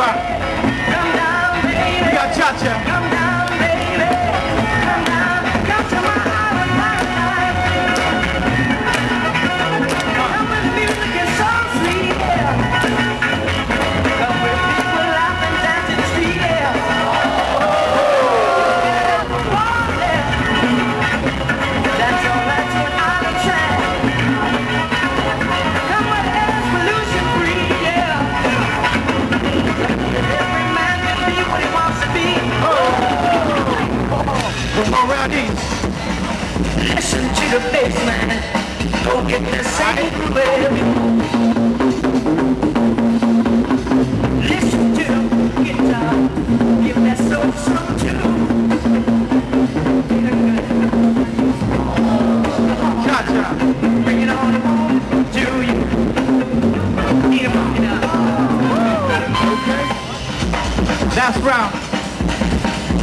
Rock. We got Cha-Cha. Listen to the bass man. Go get the same groove. Listen to the guitar. Give that soul some. Cha-Cha. Bring it on home to you. Need a rock it round. Rock.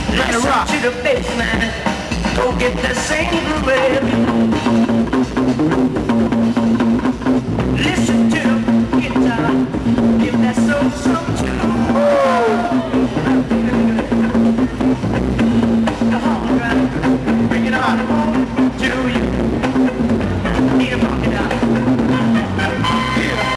Listen to the bass man. Go get the same groove. Listen